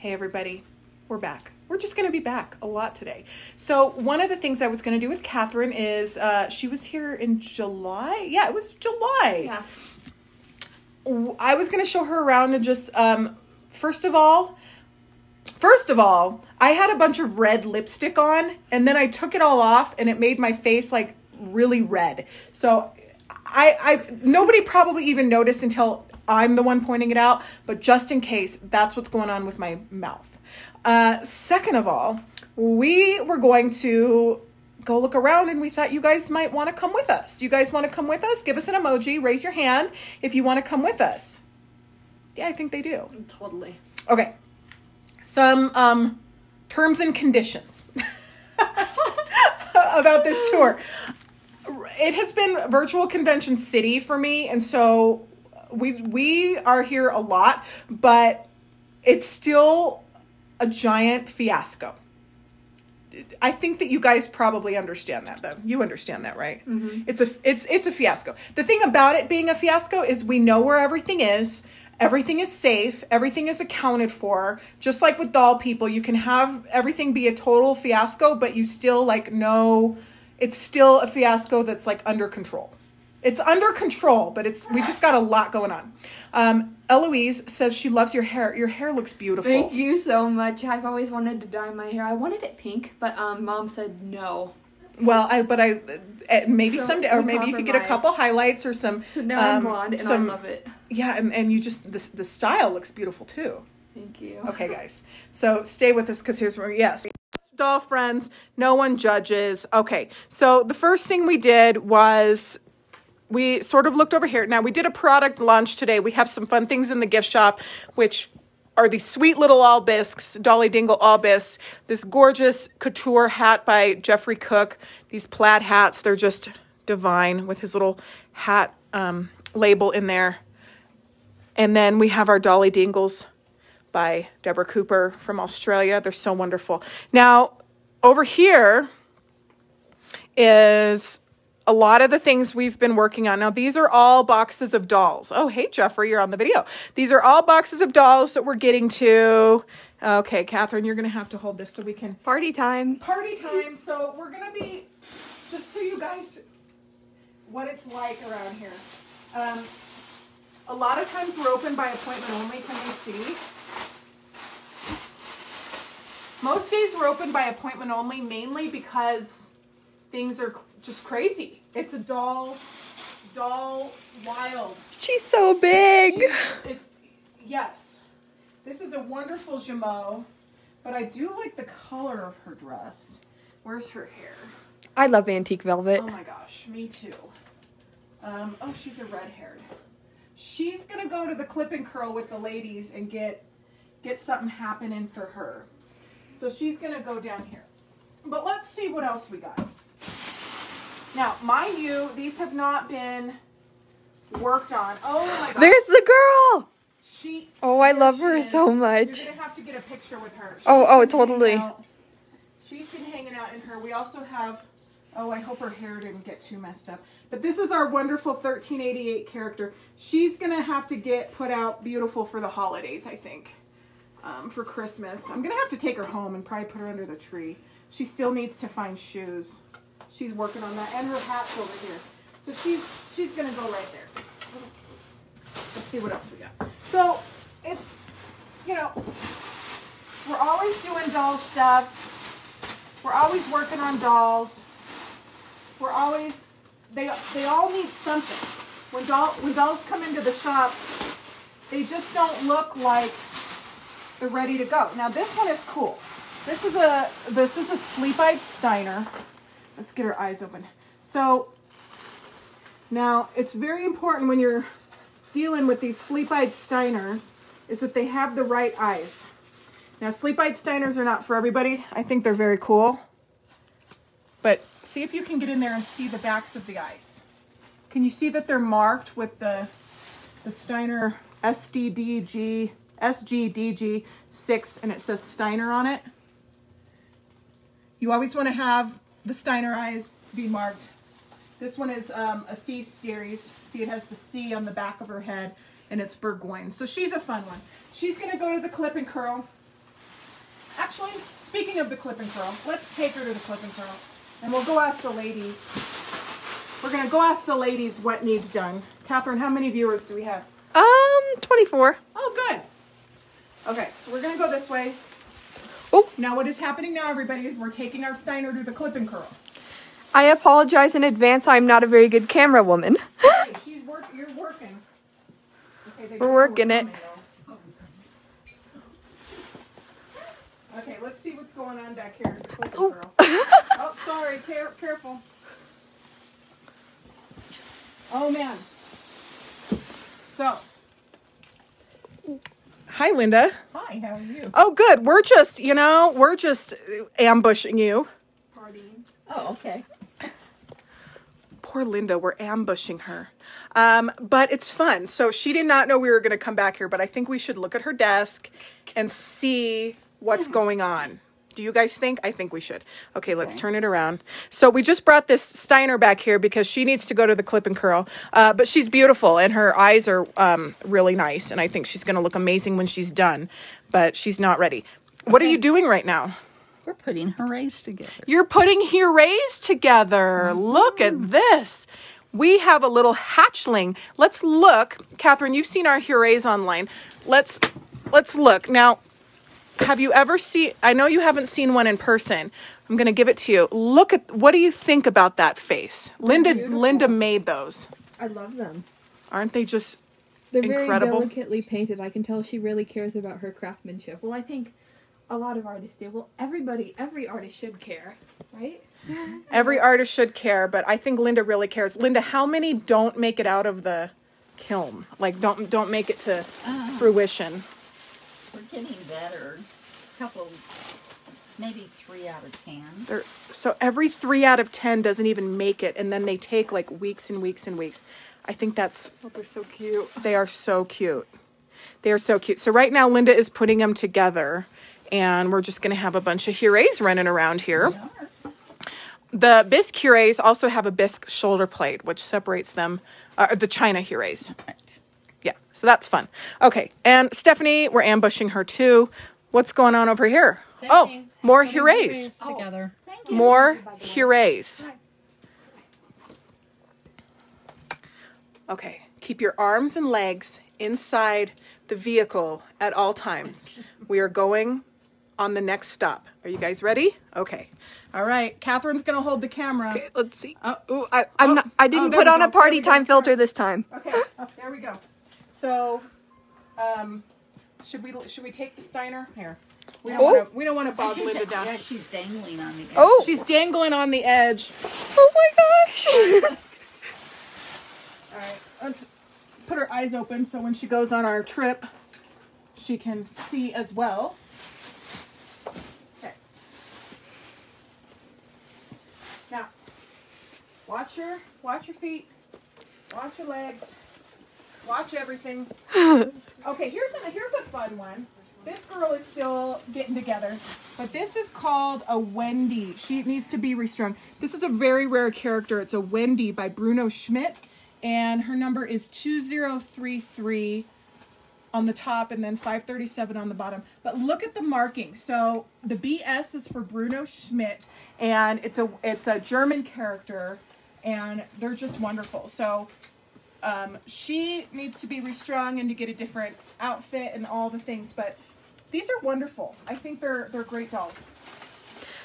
Hey, everybody, we're back. We're just going to be back a lot today. So, one of the things I was going to do with Katharine is uh, she was here in July. Yeah, it was July. Yeah. I was going to show her around and just, um, first of all, first of all, I had a bunch of red lipstick on and then I took it all off and it made my face like really red. So I, I nobody probably even noticed until I'm the one pointing it out, but just in case, that's what's going on with my mouth. Uh, second of all, we were going to go look around and we thought you guys might want to come with us. Do you guys want to come with us? Give us an emoji, raise your hand if you want to come with us. Yeah, I think they do. Totally. Okay. Some um, terms and conditions about this tour. It has been virtual convention city for me, and so we we are here a lot, but it's still a giant fiasco. I think that you guys probably understand that though. You understand that, right? Mm-hmm. It's a it's it's a fiasco. The thing about it being a fiasco is we know where everything is. Everything is safe. Everything is accounted for. Just like with doll people, you can have everything be a total fiasco, but you still like know it's still a fiasco that's like under control. It's under control, but it's we just got a lot going on. Um, Eloise says she loves your hair. Your hair looks beautiful. Thank you so much. I've always wanted to dye my hair. I wanted it pink, but um, mom said no. Well, I but I uh, maybe So someday, or maybe if you get a couple highlights or some. So now I'm um, blonde and some- I love it. Yeah, and, and you just the the style looks beautiful too. Thank you. Okay, guys, so stay with us because here's where yes. Doll friends, no one judges. Okay, so the first thing we did was we sort of looked over here. Now we did a product launch today. We have some fun things in the gift shop, which are these sweet little all-bisques, Dolly Dingle all-bisques. This gorgeous couture hat by Jeffrey Cook. These plaid hats, they're just divine with his little hat um, label in there. And then we have our Dolly Dingles by Deborah Cooper from Australia. They're so wonderful. Now, over here is a lot of the things we've been working on. Now, these are all boxes of dolls. Oh, hey, Jeffrey, you're on the video. These are all boxes of dolls that we're getting to. Okay, Katharine, you're going to have to hold this so we can Party time. party time. So we're gonna be just so you guys what it's like around here. Um, a lot of times we're open by appointment only. Can we see? Most days we're open by appointment only, mainly because things are just crazy. It's a doll, doll wild. She's so big. It's yes. This is a wonderful Jumeau, but I do like the color of her dress. Where's her hair? I love antique velvet. Oh my gosh, me too. Um, oh, she's a red haired. She's gonna go to the clip and curl with the ladies and get get something happening for her. So she's gonna go down here. But let's see what else we got. Now, mind you, these have not been worked on. Oh my god. There's the girl. She. Oh, I love her is. so much. You're gonna have to get a picture with her. She's Oh, oh, totally. She's been hanging out in her. We also have. Oh, I hope her hair didn't get too messed up. But this is our wonderful 1388 character. She's gonna have to get put out beautiful for the holidays, I think. Um, for Christmas. I'm gonna have to take her home and probably put her under the tree. She still needs to find shoes. She's working on that, and her hat's over here. So she's she's gonna go right there. Let's see what else we got. So it's you know we're always doing doll stuff. We're always working on dolls. We're always they they all need something. When doll when dolls come into the shop, they just don't look like they're ready to go. Now this one is cool. This is a this is a sleep-eyed Steiner. Let's get her eyes open. So now it's very important when you're dealing with these sleep-eyed Steiners is that they have the right eyes. Now sleep-eyed Steiners are not for everybody. I think they're very cool. But see if you can get in there and see the backs of the eyes. Can you see that they're marked with the the Steiner SDDG SGDG 6 and it says Steiner on it? You always want to have the Steiner eyes be marked. This one is um, a C series. See, it has the C on the back of her head, and it's Bourgoin. So she's a fun one. She's going to go to the clip and curl. actually, speaking of the clip and curl, let's take her to the clip and curl, and we'll go ask the ladies. We're gonna go ask the ladies what needs done. Katharine, how many viewers do we have? Um, 24. Oh, good. Okay, so we're gonna go this way. Oh, Now, what is happening now, everybody, is we're taking our Steiner to the clip and curl. I apologize in advance. I'm not a very good camera woman. Hey, she's work. You're working. Okay, We're working it. Okay, let's see what's going on back here. Oh. Curl. oh, sorry. Care- careful. Oh man. So. Hi, Linda. Hi, how are you? Oh, good. We're just, you know, we're just ambushing you. Oh, okay. Poor Linda, we're ambushing her. Um, but it's fun. So she did not know we were going to come back here, but I think we should look at her desk and see what's going on. Do you guys think? I think we should. Okay, let's turn it around. So we just brought this Steiner back here because she needs to go to the clip and curl. Uh, but she's beautiful and her eyes are um, really nice. And I think she's going to look amazing when she's done. But she's not ready. What are you doing right now? We're putting hoorays together. You're putting Herays together. Look at this. We have a little hatchling. Let's look. Katharine, you've seen our Herays online. Let's let's look. Now, have you ever seen I know you haven't seen one in person. I'm going to give it to you. Look at what do you think about that face? Linda Linda made those. I love them. Aren't they just They're Incredible. very delicately painted. I can tell she really cares about her craftsmanship. Well, I think a lot of artists do. Well, everybody, every artist should care, right? every artist should care, but I think Linda really cares. Linda, how many don't make it out of the kiln? Like don't don't make it to ah. fruition. We're getting better. A couple, maybe three out of ten. They're, so every three out of ten doesn't even make it, and then they take like weeks and weeks and weeks. I think that's Oh, they're so cute. they are so cute. They are so cute. So right now Linda is putting them together, and we're just gonna have a bunch of Herays running around here. The bisque Herays also have a bisque shoulder plate, which separates them. Uh, the China Herays. Right. Yeah, so that's fun. Okay, and Stephanie, we're ambushing her too. What's going on over here? Oh, more Herays. Oh, together. More Herays. Okay, keep your arms and legs inside the vehicle at all times. We are going on the next stop. Are you guys ready? Okay. All right, Katharine's gonna hold the camera. Okay, let's see. Oh. Ooh, I, I'm Oh. not. I Oh, didn't there put on go. a party There we go. time filter this time. Okay, oh, there we go. So, um, should we should we take the Steiner here? We don't Oh. want to. We don't want to bog She's- Linda down. Yeah, she's dangling on the edge. Oh, She's dangling on the edge. oh my gosh. All right, let's put her eyes open so when she goes on our trip, she can see as well. Okay. Now, watch your watch your feet, watch your legs, watch everything. Okay, here's a here's a fun one. This girl is still getting together, but this is called a Wendy. She needs to be restrung. This is a very rare character. It's a Wendy by Bruno Schmidt, and her number is 2033 on the top and then 537 on the bottom. But look at the marking. So the BS is for Bruno Schmidt, and it's a it's a German character, and they're just wonderful. So um, she needs to be restrung and to get a different outfit and all the things. But these are wonderful. I think they're they're great dolls.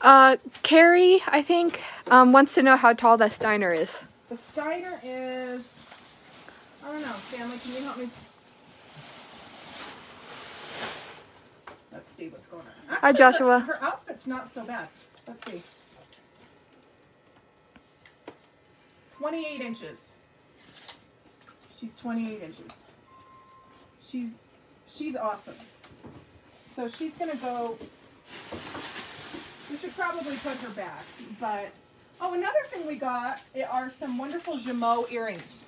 Uh, Carrie, I think, um, wants to know how tall that Steiner is. The Steiner is I don't know. Stanley, can you help me? Let's see what's going on. Hi, Joshua. Her, her outfit's not so bad. Let's see. 28 inches. She's 28 inches. She's she's awesome. So she's gonna go. We should probably put her back, but oh, another thing we got are some wonderful Jumeau earrings.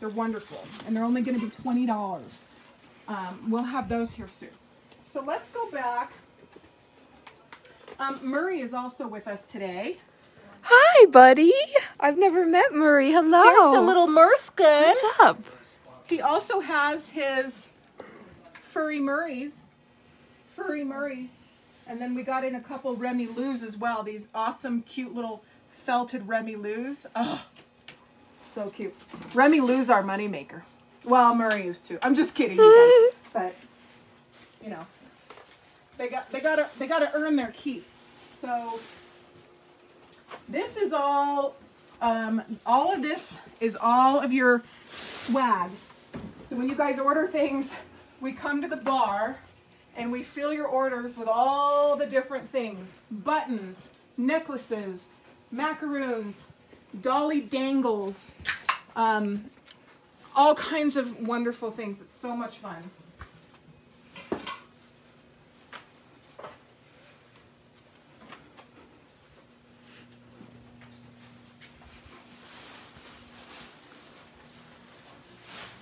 They're wonderful, and they're only to be twenty dollars. Um, we'll have those here soon. So let's go back. Um, Murray is also with us today. Hi, buddy. I've never met Murray. Hello. Here's the little Murskin. What's up? He also has his furry Murrays. Furry Murrays. And then we got in a couple Remy Lou's as well. These awesome, cute little felted Remy Lou's. Oh, so cute. Remy Lou's our moneymaker. Well, Murray is too. I'm just kidding, you guys. but you know, they got they gotta they gotta earn their keep. So this is all um, all of this is all of your swag. So when you guys order things, we come to the bar and we fill your orders with all the different things. Buttons, necklaces, macaroons, Dolly Dingles, um, all kinds of wonderful things. It's so much fun.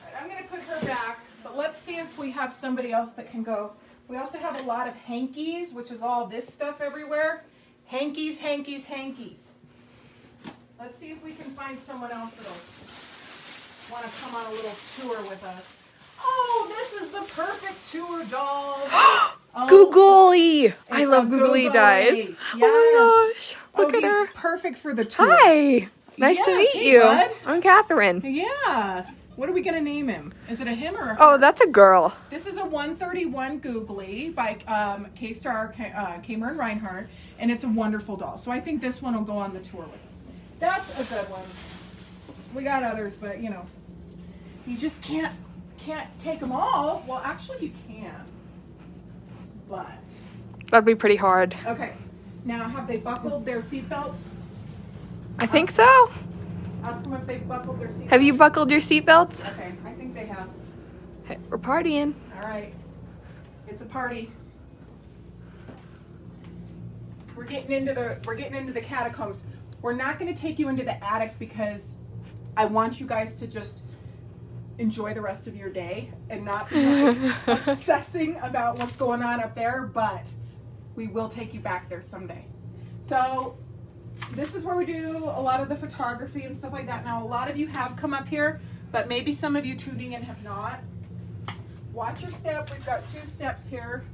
Alright, I'm going to put her back, but let's see if we have somebody else that can go. We also have a lot of hankies, which is all this stuff everywhere. Hankies, hankies, hankies. Let's see if we can find someone else that'll want to come on a little tour with us. Oh, this is the perfect tour doll. Oh, Googly! I love Googly Googly. Dice. Oh my gosh. Oh, Look oh, at her. Perfect for the tour. Hi. Nice to meet hey, you. bud. I'm Katharine. Yeah. What are we gonna name him? Is it a him or a her? Oh, that's a girl. This is a 131 Googly by um, K Star K- uh, Kammer & Reinhardt, and it's a wonderful doll. So I think this one will go on the tour with us. That's a good one. We got others, but you know, you just can't can't take them all. Well, actually, you can, but That'd be pretty hard. okay. Now, have they buckled their seatbelts? I think so. Ask them if they buckled their seatbelts. Have you buckled your seatbelts? Okay, I think they have. Hey, we're partying. All right. It's a party. We're getting into the we're getting into the catacombs. We're not going to take you into the attic because I want you guys to just enjoy the rest of your day and not be like obsessing about what's going on up there, but we will take you back there someday. So this is where we do a lot of the photography and stuff like that. Now a lot of you have come up here, but maybe some of you tuning in have not. Watch your step. We've got two steps here.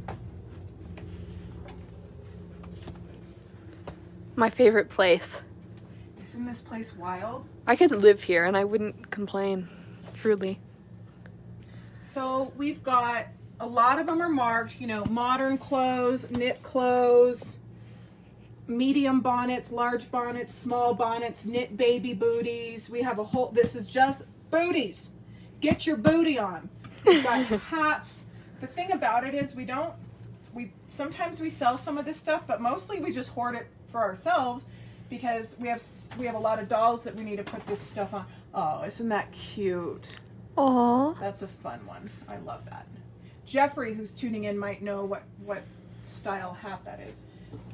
My favorite place. Isn't this place wild? I could live here and I wouldn't complain. Truly. So we've got a lot of them are marked, you know, modern clothes, knit clothes, medium bonnets, large bonnets, small bonnets, knit baby booties. We have a whole, this is just booties. Get your booty on. We've got hats. The thing about it is we don't, we sometimes we sell some of this stuff, but mostly we just hoard it for ourselves because we have we have a lot of dolls that we need to put this stuff on. Oh, isn't that cute? Aw. That's a fun one. I love that. Jeffrey, who's tuning in, might know what what style hat that is.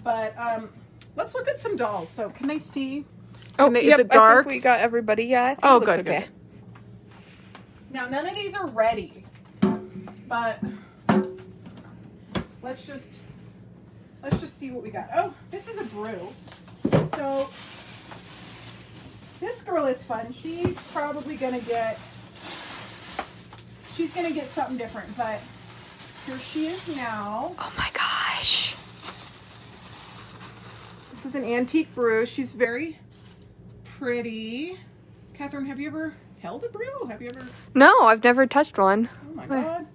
But um, let's look at some dolls. So can they see? Oh, And is yep, it dark? I think we got everybody. Yeah. I think Oh, it good, Okay. good. Now none of these are ready, but let's just let's just see what we got. Oh, this is a Bru. So this girl is fun. She's probably gonna get she's gonna get something different, but here she is now. Oh my gosh. This is an antique Bru. She's very pretty. Katharine, have you ever held a Bru? Have you ever No, I've never touched one. Oh my god.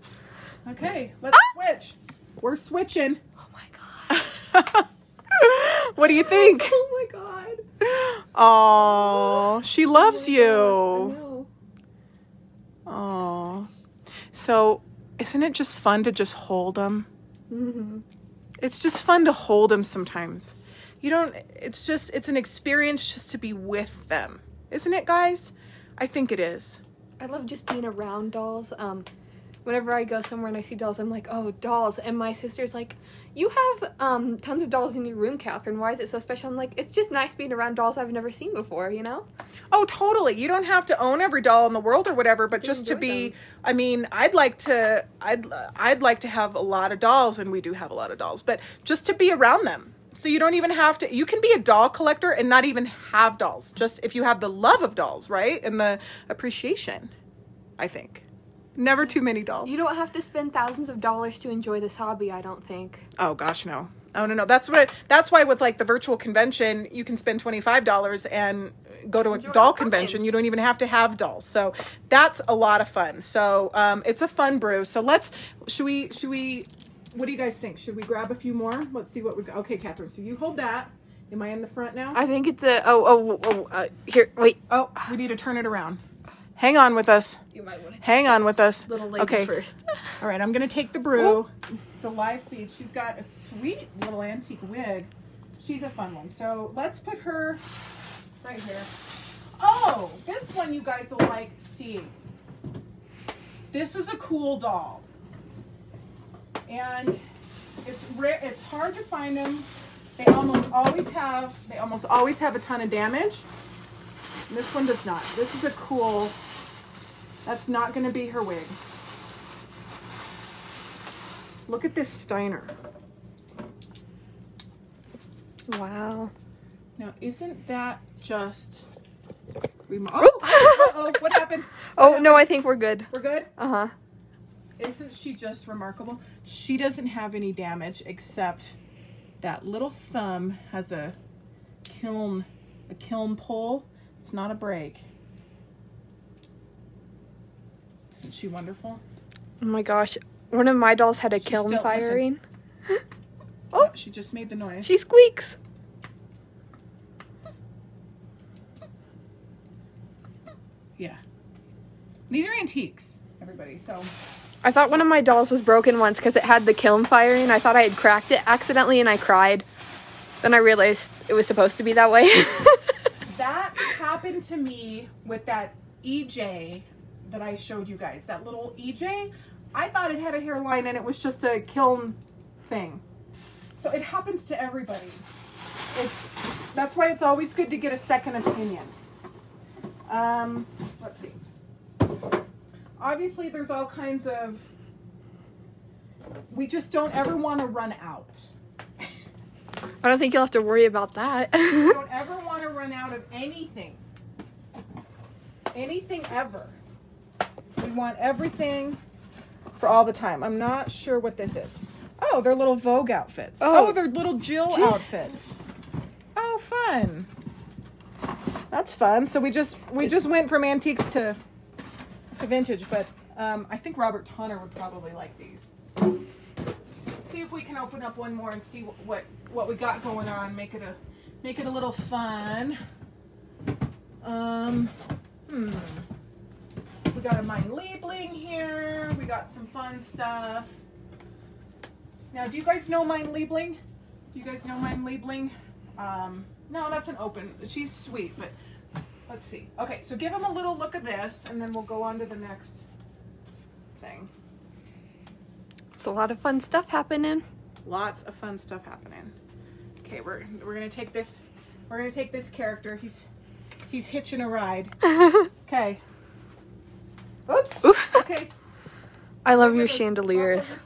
Okay, let's switch. We're switching. Oh my god. what do you think? Oh my god. Oh, she loves I you. know. Oh. So, isn't it just fun to just hold them? Mm -hmm. It's just fun to hold them sometimes. You don't, it's just, it's an experience just to be with them. Isn't it, guys? I think it is. I love just being around dolls. Um, whenever I go somewhere and I see dolls, I'm like, oh, dolls. And my sister's like, you have um tons of dolls in your room, Katharine. Why is it so special? I'm like, it's just nice being around dolls I've never seen before. You know? Oh, totally. You don't have to own every doll in the world or whatever, but just to be them. I mean, I'd like to I'd I'd like to have a lot of dolls and we do have a lot of dolls, but just to be around them. So you don't even have to you can be a doll collector and not even have dolls. Just if you have the love of dolls, right? And the appreciation, I think. Never too many dolls. You don't have to spend thousands of dollars to enjoy this hobby, I don't think. Oh gosh, no. Oh no, no. That's what. That's why with like the virtual convention, you can spend twenty five dollars and go to a Enjoy doll convention. You don't even have to have dolls. So that's a lot of fun. So um, it's a fun Bru. So let's. Should we? Should we? What do you guys think? Should we grab a few more? Let's see what we got. Okay, Katharine. So you hold that. Am I in the front now? I think it's a. Oh, oh, oh. Uh, here, wait. oh, we need to turn it around. Hang on with us. You might want to Hang on with us. little lady okay. first. All right, I'm gonna take the Bru. It's a live feed. She's got a sweet little antique wig. She's a fun one. So let's put her right here. Oh, this one you guys will like seeing. This is a cool doll, and it's rare. It's hard to find them. They almost always have. They almost always have a ton of damage. And this one does not. This is a cool. That's not going to be her wig. Look at this Steiner. Wow. Now, isn't that just? Remo- oh, oh, what happened? Oh, no, I think we're good. We're good. Uh huh. Isn't she just remarkable? She doesn't have any damage except that little thumb has a kiln, a kiln pull. It's not a break. Isn't she wonderful? Oh my gosh. One of my dolls had a She's kiln still- firing. Oh, she just made the noise. She squeaks. yeah. These are antiques, everybody. So I thought one of my dolls was broken once because it had the kiln firing. I thought I had cracked it accidentally and I cried. Then I realized it was supposed to be that way. that happened to me with that EJ that I showed you guys. That little EJ. I thought it had a hairline and it was just a kiln thing. So it happens to everybody. It's that's why it's always good to get a second opinion. Um, let's see. Obviously, there's all kinds of. We just don't ever want to run out. I don't think you'll have to worry about that. We don't ever want to run out of anything. Anything ever. We want everything for all the time. I'm not sure what this is. Oh, they're little Vogue outfits. Oh, Oh. they're little Jill Jill. outfits. Oh, fun. That's fun. So we just we just went from antiques to to vintage, but um, I think Robert Tonner would probably like these. See if we can open up one more and see what what, what we got going on. Make it a make it a little fun. Um, hmm. We got a Mein Liebling here. We got some fun stuff. Now, do you guys know Mein Liebling? Do you guys know Mein Liebling? Um, no, that's an open. She's sweet, but let's see. Okay, so give them a little look at this, and then we'll go on to the next thing. it's a lot of fun stuff happening. Lots of fun stuff happening. Okay, we're we're gonna take this. We're gonna take this character. He's he's hitching a ride. Okay. Oops. Oof. Okay. I love your chandeliers.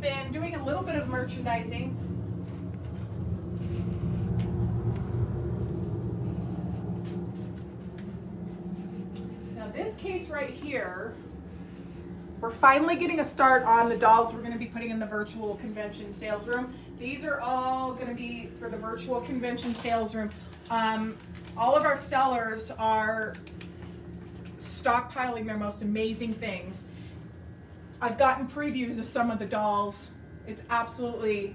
Been doing a little bit of merchandising. Now this case right here, we're finally getting a start on the dolls we're going to be putting in the virtual convention sales room. These are all going to be for the virtual convention sales room. Um, all of our sellers are stockpiling their most amazing things. I've gotten previews of some of the dolls. It's absolutely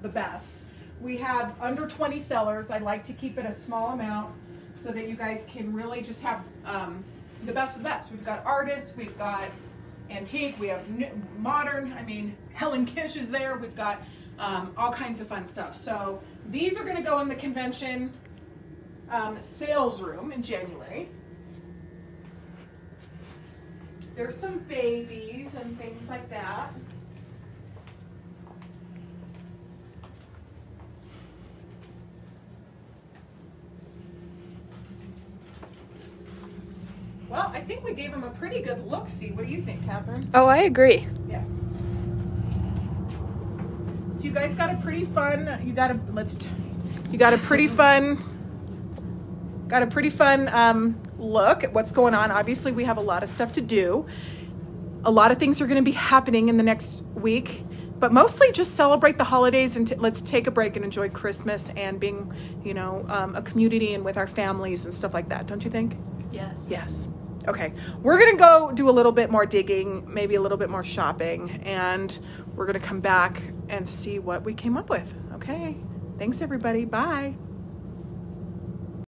the best. We have under 20 sellers. I like to keep it a small amount so that you guys can really just have um, the best of the best. We've got artists, we've got antique, we have n- modern. I mean, Helen Kish is there. We've got um, all kinds of fun stuff. So these are going to go in the convention um, sales room in January. There's some babies and things like that. Well, I think we gave him a pretty good look. See, what do you think, Katharine? Oh, I agree. Yeah. So you guys got a pretty fun. You got a let's. You got a pretty fun. Got a pretty fun um, look at what's going on. Obviously, we have a lot of stuff to do. A lot of things are going to be happening in the next week, but mostly just celebrate the holidays and let's take a break and enjoy Christmas and being, you know, um, a community and with our families and stuff like that. Don't you think? Yes. Yes. Okay. We're going to go do a little bit more digging, maybe a little bit more shopping, and we're going to come back and see what we came up with. Okay. Thanks, everybody. Bye.